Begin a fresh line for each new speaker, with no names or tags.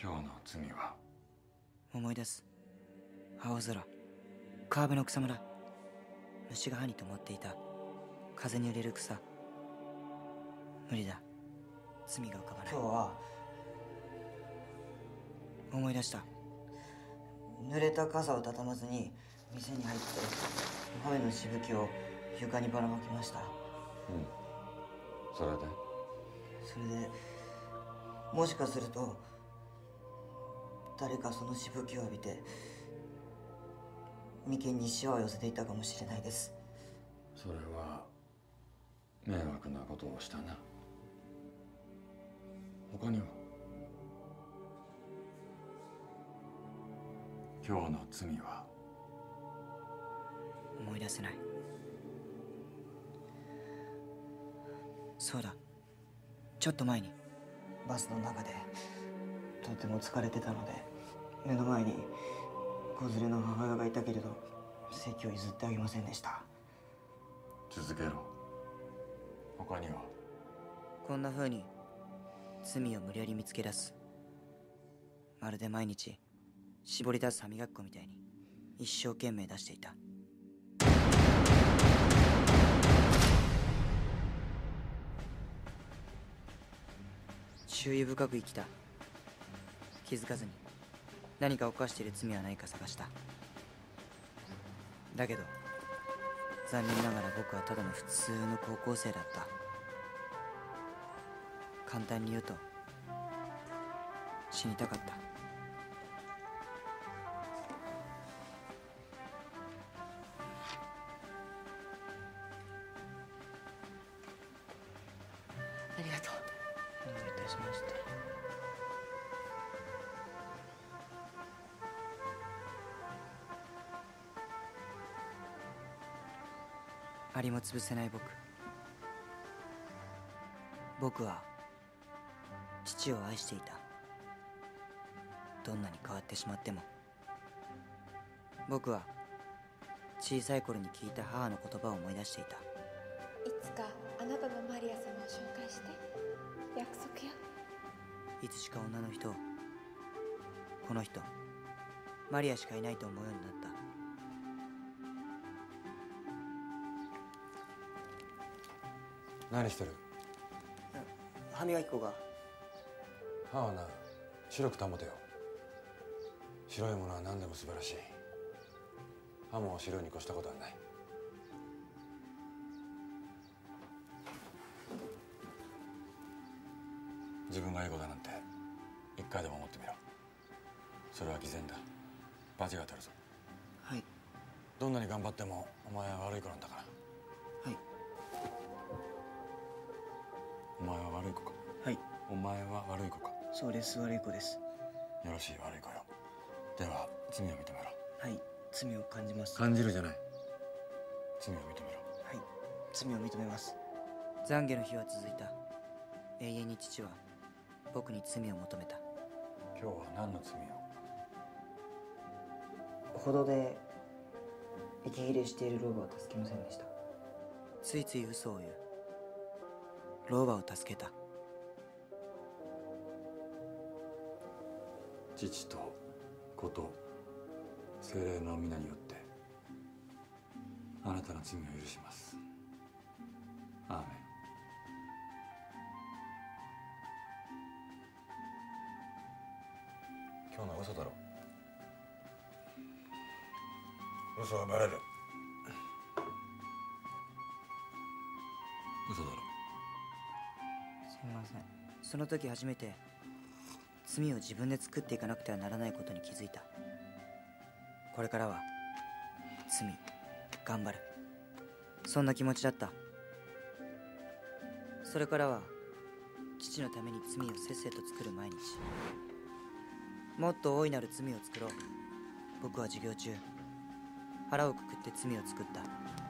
今日の罪は？
思い出す。青空。川辺の草むら。虫が歯にともっていた。風に揺れる草。無理だ。罪が浮かばない。
今日は？
思い出した。
濡れた傘を畳まずに店に入って雨のしぶきを床にばらまきました。
うん。それで？
それでもしかすると誰かそのしぶきを浴びて眉間にしわを寄せていたかもしれないです。
それは迷惑なことをしたな。他には？今日の罪は？
思い出せない。そうだ。ちょっと前に。
バスの中でとても疲れてたので目の前に子連れの母親がいたけれど席を譲ってあげませんでした。
続けろ。他には？
こんな風に罪を無理やり見つけ出す。まるで毎日絞り出す歯磨き粉みたいに一生懸命出していた。注意深く生きた気づかずに何か犯している罪はないか探した。だけど残念ながら僕はただの普通の高校生だった。簡単に言うと死にたかった。
あり
も潰せない僕。僕は父を愛していた。どんなに変わってしまっても。僕は小さい頃に聞いた母の言葉を思い出していた。
いつかあなたのマリア様を紹介して約束よ。
いつしか女の人をこの人マリアしかいないと思うようになった
何してる？
歯磨き粉が。
歯はな白く保てよ。白いものは何でも素晴らしい。歯も白いに越したことはない。自分がだなんて一回でも思ってみろ。それは偽善だ。罰が当たるぞ。
はい。
どんなに頑張ってもお前は悪い子なんだからお前は悪い子か？
はい。
お前は悪い子か？
そうです悪い子です。
よろしい悪い子よ。では罪を認めろ。
はい。罪を感じます。
感じるじゃない。罪を認めろ。
はい。罪を認めます。懺悔の日は続いた。永遠に父は僕に罪を求めた。
今日は何の罪を？
歩道で息切れしている老婆を助けませんでした。
ついつい嘘を言う老婆を助けた。
父と子と精霊の皆によってあなたの罪を許します。アーメン。今日のは嘘だろ。嘘はバレる。嘘だろ。
すみません。その時初めて罪を自分で作っていかなくてはならないことに気づいた。これからは罪頑張る。そんな気持ちだった。それからは父のために罪をせっせと作る毎日。もっと大いなる罪を作ろう。僕は授業中腹をくくって罪を作った。